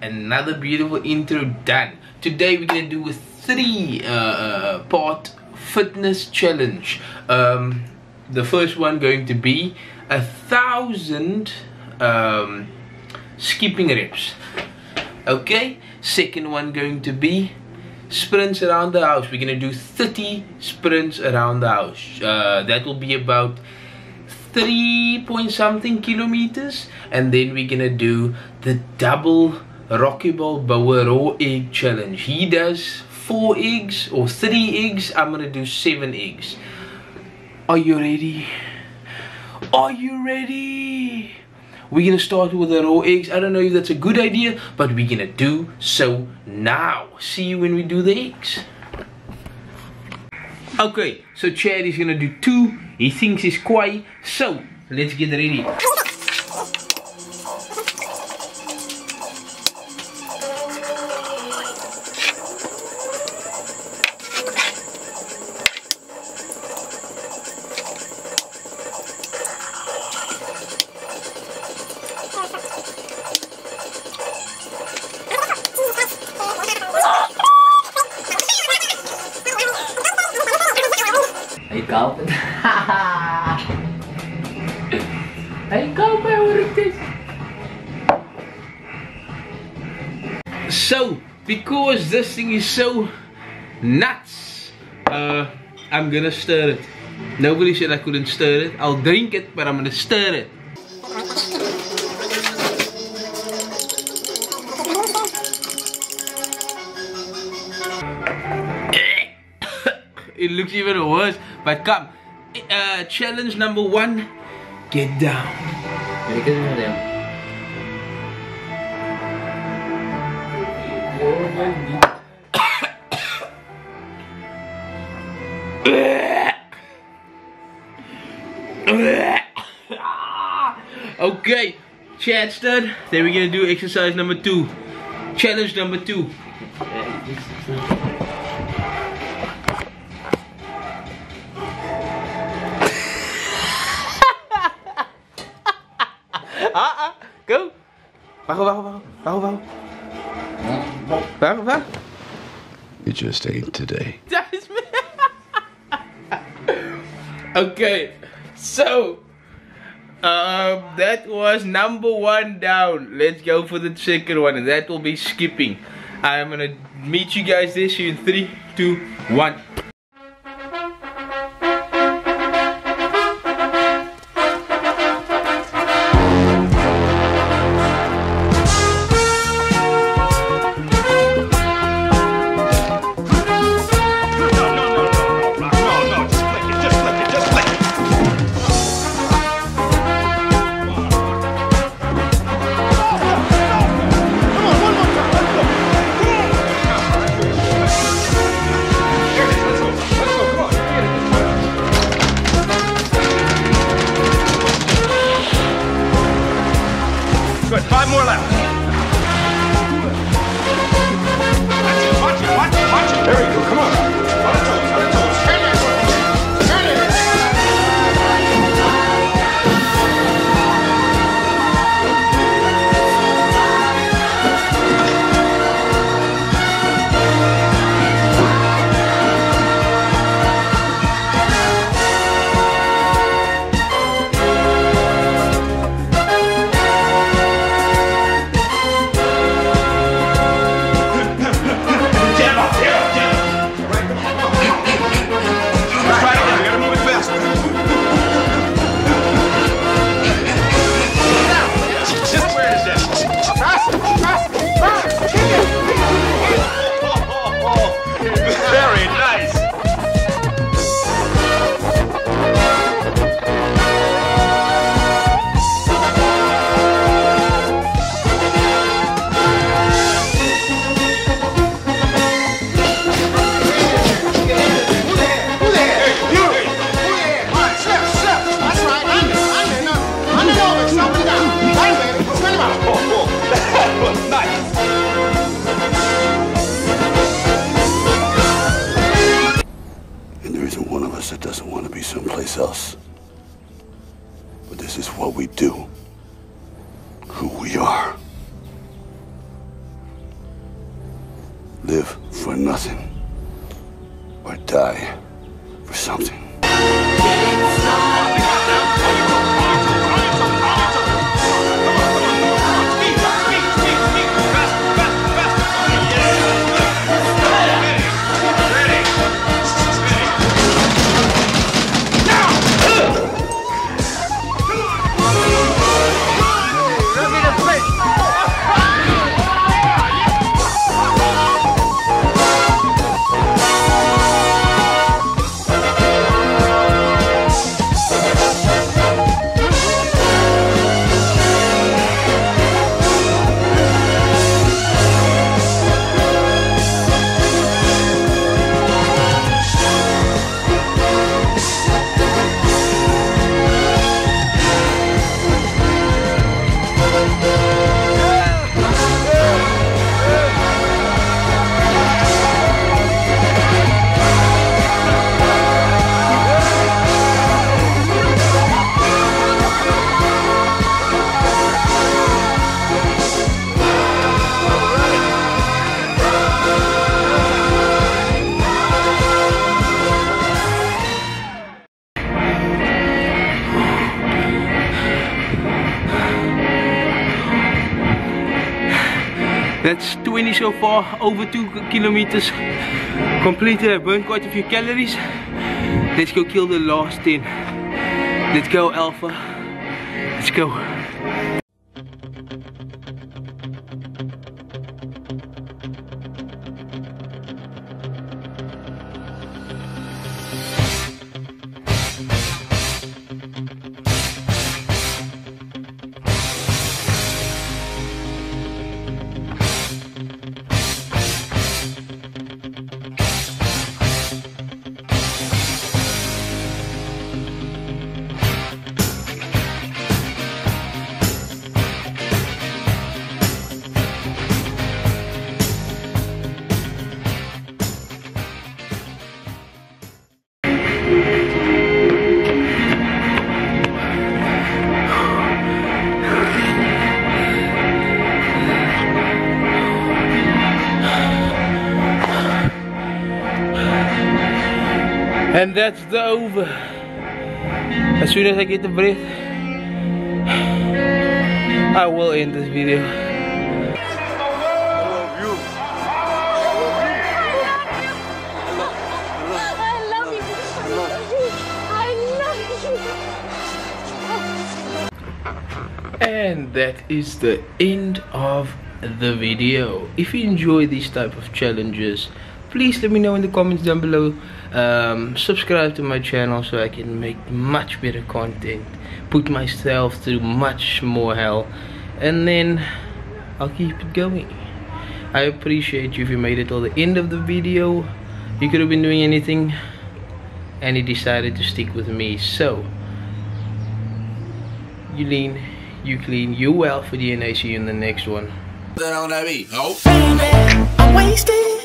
another beautiful intro done. Today we're gonna do a three uh, uh, part fitness challenge. Um, the first one going to be a thousand um, skipping reps. Okay second one going to be sprints around the house. We're gonna do 30 sprints around the house. Uh, that will be about three point something kilometers and then we're gonna do the double Rocky Balboa raw egg challenge. He does four eggs or three eggs. I'm gonna do seven eggs. Are you ready? Are you ready? We're gonna start with the raw eggs. I don't know if that's a good idea but we're gonna do so now. See you when we do the eggs. Okay so Chad is gonna do two he thinks he's quite so. Let's get ready So, because this thing is so nuts, uh, I'm gonna stir it. Nobody said I couldn't stir it. I'll drink it, but I'm gonna stir it. it looks even worse, but come. Uh, challenge number one, get down. Balikan mo rin. okay, Chad stud. Then we're gonna do exercise number two. Challenge number two. Bajo, bajo, bajo, bajo, bajo. Bajo, bajo. You just ate today. That is me. okay, so um, that was number one down. Let's go for the second one, and that will be skipping. I'm gonna meet you guys this year in three, two, one. Good. Five more left. Live for nothing. Or die for something. 20 so far, over 2 kilometers completed. I eh, burned quite a few calories. Let's go kill the last 10. Let's go Alpha. Let's go. And that's the over. As soon as I get the breath, I will end this video. And that is the end of the video. If you enjoy these type of challenges, please let me know in the comments down below. Um, subscribe to my channel so I can make much better content. Put myself through much more hell. And then I'll keep it going. I appreciate you if you made it till the end of the video. You could have been doing anything and you decided to stick with me. So you lean, you clean, you well for DNA. See you in the next one. Baby, I'm wasted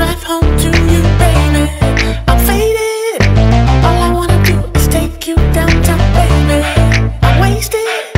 drive home to you, baby. I'm faded. All I wanna do is take you downtown, baby. I'm wasted.